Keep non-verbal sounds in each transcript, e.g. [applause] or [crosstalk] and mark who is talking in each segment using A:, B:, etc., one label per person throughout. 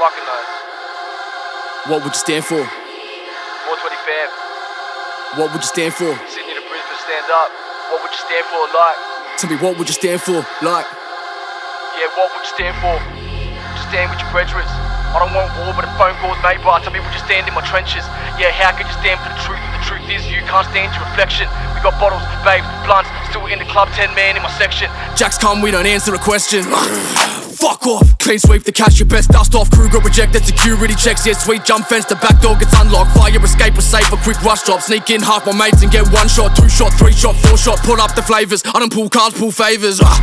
A: fucking.
B: What would you stand for?
A: 420 fam.
B: What would you stand for?
A: Sydney to Brisbane, stand up. What would you stand for? Like,
B: Tell me, what would you stand for? Like,
A: yeah, what would you stand for? You stand with your brethren? I don't want war, but a phone calls made by. Tell me, would you stand in my trenches? Yeah, how could you stand for the truth? The truth is, you can't stand your reflection. We got bottles, babes, blunts, still in the club, 10 man in my section.
B: Jacks come, we don't answer a question. [laughs] Fuck off. Clean sweep the cash, your best dust off. Got rejected, security checks. Yeah, sweet jump fence, the back door gets unlocked. Fire escape was safe, a quick rush drop. Sneak in half my mates and get one shot, two shot, three shot, four shot. Pull up the flavors. I don't pull cards, pull favors. Ah.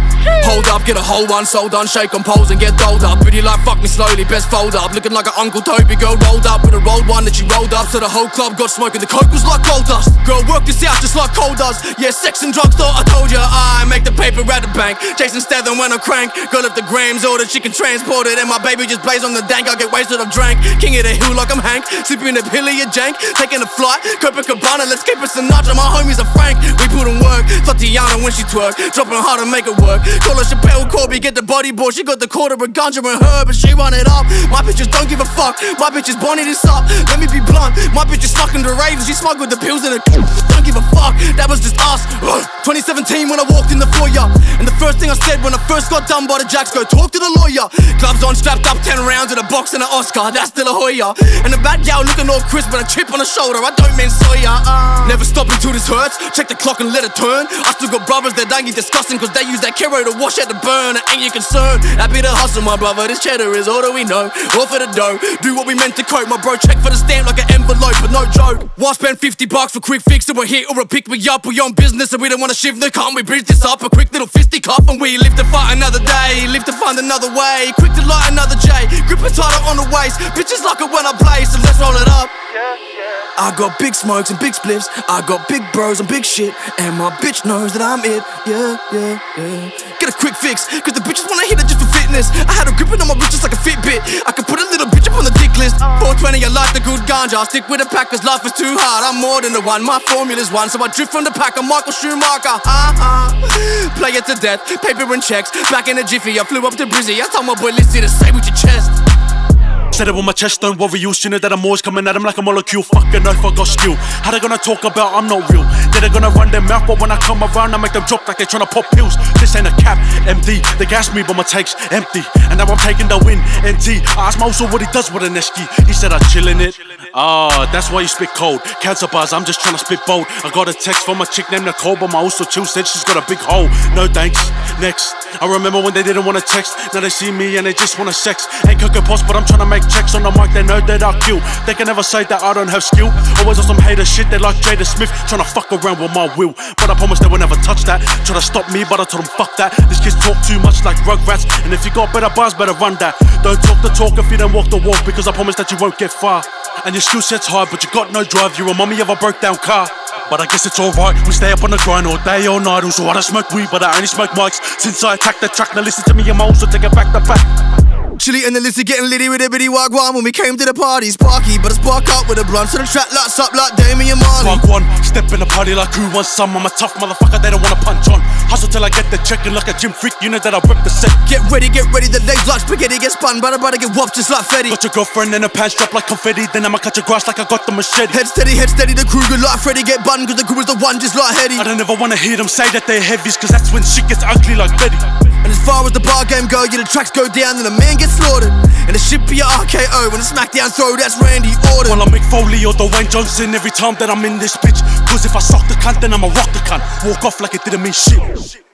B: Hold up, get a whole one sold on, shake on poles and get doled up. Pretty like fuck me slowly, best fold up. Looking like an Uncle Toby girl rolled up with a rolled one that she rolled up. So the whole club got smoking. The coke was like gold dust. Girl, work this out just like cold does. Yeah, sex and drugs, thought I told ya. I make paper at the bank. Jason Statham when I crank. Girl, if the grams ordered, she can transport it. And my baby just plays on the dank. I get wasted, I've drank. King of the hill like I'm Hank. Sipping a pilly of jank. Taking a flight. Copacabana, let's keep it Sinatra. My homies are Frank. We put in work. Tatiana when she twerk. Dropping hard to make it work. Call her Schapelle Corby, get the body board. She got the quarter of ganja and her, but she run it up. My bitches don't give a fuck. My bitches Bonnie this up. Let me be blunt. My bitches fucking the ravens. She smuggled the pills in her. [laughs] Don't give a fuck. That was just us. Ugh. 2017 when I walked in the foyer. And the first thing I said when I first got done by the jacks, go talk to the lawyer. Gloves on, strapped up 10 rounds in a box and an Oscar. That's still a Hoya. And the bad gal looking all crisp with a chip on her shoulder. I don't mean Sawyer. Uh. Never stop until this hurts. Check the clock and let it turn. I still got brothers that dangy disgusting cause they use that Kero to wash out the burn. Ain't you concerned? Happy to hustle, my brother. This cheddar is all that we know. All for the dough. Do what we meant to cope. My bro, check for the stamp like an envelope, but no joke. Why spend 50 bucks for quick fix we're here or a pick me up? We on business and we don't wanna shift the can't we bridge this up? A quick little fisty cup and we live to fight another day. Live to find another way. Quick to light another J. Grip it tighter on the waist. Bitches like it when I play, so let's roll it up.
A: Yeah.
B: I got big smokes and big spliffs. I got big bros and big shit. And my bitch knows that I'm it. Yeah, yeah, yeah. Get a quick fix, cause the bitches wanna hit it just for fitness. I had a gripping on my bitches like a Fitbit. I could put a little bitch up on the dick list. 420, I like the good ganja. I'll stick with the pack cause life is too hard. I'm more than the one, my formula's one. So I drift from the pack. I'm Michael Schumacher. Uh-huh. Play it to death, paper and checks. Back in a jiffy, I flew up to Brizzy. I told my boy, listen to say with your chest.
C: Said it with my chest, don't worry, you it that I'm always coming at them like a molecule. Fucking earth, I got skill. How they gonna talk about I'm not real? They they gonna run their mouth, but when I come around, I make them drop like they tryna pop pills. This ain't a cap, MD. They gas me, but my tank's empty. And now I'm taking the win, NT. I asked Moso what he does with an esky. He said I chill in it. Ah, that's why you spit cold. Cancer bars, I'm just tryna spit bold. I got a text from a chick named Nicole, but my also chill said she's got a big hole. No thanks. Next, I remember when they didn't wanna text. Now they see me and they just wanna sex. Ain't cooking post, but I'm tryna make checks on the mic. They know that I kill. They can never say that I don't have skill. Always on some hater shit. They like Jada Smith, tryna fuck around with my will. But I promise they will never touch that. Try to stop me, but I told them fuck that. These kids talk too much like rugrats. And if you got better bars, better run that. Don't talk the talk if you don't walk the walk, because I promise that you won't get far. And your skill set's high, but you got no drive. You're a mummy of a broke down car. But I guess it's alright, we stay up on the grind all day, all night. Also, I don't smoke weed, but I only smoke mics. Since I attacked the track, now listen to me, I'm also take it back to back.
B: Chili and the lizard getting litty with a bitty wagwan when we came to the party. Sparky, but I spark up with a blunt, so the track lights up like Damian Marley.
C: Fuck one, step in the party like who wants some. I'm a tough motherfucker, they don't wanna punch on. Hustle till I get the check and like a gym freak, you know that I rip the set.
B: Get ready, get ready, the legs like spaghetti get spun, but I about to get whopped just like Fetty.
C: Got your girlfriend in a pants drop like confetti, then I'ma cut your grass like I got the machete.
B: Head steady, head steady, the crew good like Freddy get bun, cause the crew is the one just like Hetty.
C: I don't ever wanna hear them say that they're heavies, cause that's when shit gets ugly like Betty.
B: And as far as the bar game go, yeah, the tracks go down and the man gets slaughtered. And the shit be a RKO when the smackdown throw, that's Randy Orton.
C: Well, I make Foley or Dwayne Johnson every time that I'm in this bitch. Cause if I suck the cunt, then I'ma rock the cunt. Walk off like it didn't mean shit.